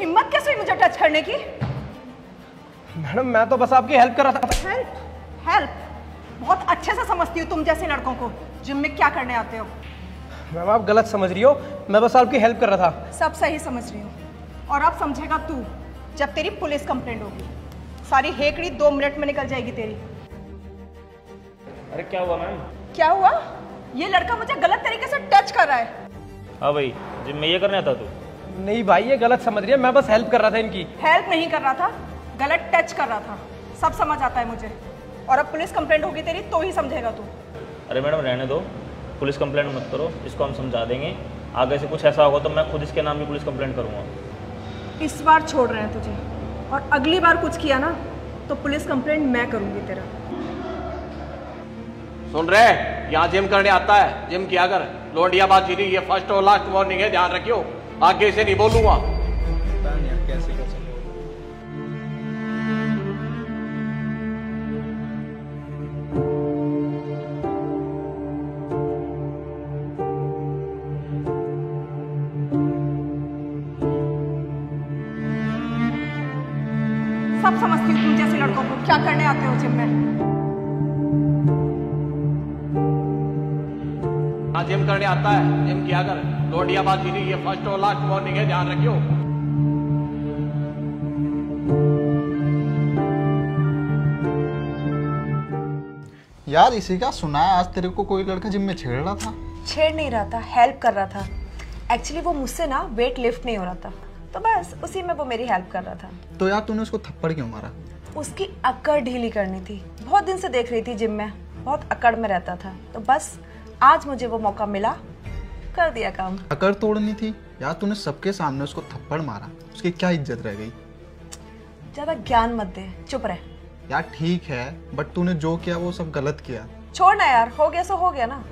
हिम्मत कैसे हुई मुझे टच करने की? मैडम मैं तो बस आपकी हेल्प कर रहा था। हेल्प हेल्प बहुत अच्छे से समझती हूँ तुम जैसे लड़कों को। जिम में क्या करने आते हो? मैम आप गलत समझ रही हो। मैं बस आपकी हेल्प कर रहा था। सब सही समझ रही हूँ। और अब समझेगा तू जब तेरी पुलिस कंप्लेंट होगी। सारी हेकड़ी दो मिनट में निकल जाएगी तेरी। अरे क्या हुआ मैम? क्या हुआ? ये लड़का मुझे गलत तरीके से टच कर रहा है। हाँ भाई जिम में ये करने आता तू? नहीं भाई ये गलत समझ रही है। मैं बस हेल्प कर रहा था इनकी। हेल्प नहीं कर रहा था गलत टच कर रहा था। सब समझ आता है मुझे। और अब पुलिस कंप्लेंट होगी तेरी तो ही समझेगा तू। अरे मैडम रहने दो। पुलिस कंप्लेंट मत करो इसको हम समझा देंगे। आगे से कुछ ऐसा होगा तो मैं खुद इसके नाम भी पुलिस कंप्लेंट करूँगा। इस बार छोड़ रहे हैं तुझे। और अगली बार कुछ किया ना तो पुलिस कंप्लेंट मैं करूँगी तेरा। सुन रहे यहाँ जिम करने आता है। जिम किया कर। लोंडिया बात जीनी ये फ़र्स्ट और लास्ट वार्निंग है ध्यान रखियो। आगे से नहीं बोलूँगा। सब समझती हूँ तुम जैसे लड़कों को। क्या करने आते हो जिम में? यहाँ जिम करने आता है। जिम किया कर। लोंडिया बात जीनी ये फ़र्स्ट और लास्ट वार्निंग है ध्यान रखियो। यार इसी का सुना है आज तेरे को कोई लड़का जिम में छेड़ रहा था? छेड़ नहीं रहा था हेल्प कर रहा था। एक्चुअली वो मुझसे ना वेट लिफ्ट नहीं हो रहा था। तो बस उसी में वो मेरी हेल्प कर रहा था। तो यार तूने उसको थप्पड़ क्यों मारा? उसकी अकड़ ढीली करनी थी। बहुत दिन से देख रही थी जिम में। बहुत अकड़ में रहता था। तो बस आज मुझे वो मौका मिला। कर दिया काम। अकर तोड़नी थी? यार तूने सबके सामने उसको थप्पड़ मारा। उसकी क्या इज़्ज़त रह गई? ज़्यादा ज्ञान मत दे। चुप रह। यार ठीक है बट तूने जो किया वो सब गलत किया। छोड़ना यार हो गया सो हो गया ना।